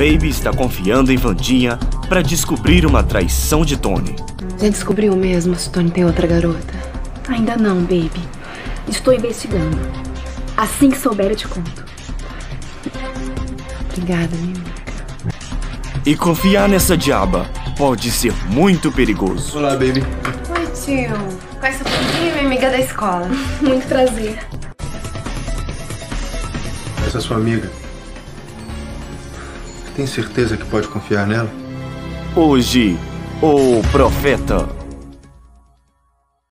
Baby está confiando em Vandinha para descobrir uma traição de Tony. Já descobriu mesmo se Tony tem outra garota? Ainda não, baby. Estou investigando. Assim que souber, eu te conto. Obrigada, Mimi. E confiar nessa diaba pode ser muito perigoso. Olá, baby. Oi, tio. Conhece a Vandinha, minha amiga da escola. Muito prazer. Essa é sua amiga. Tem certeza que pode confiar nela? Hoje, o Profeta.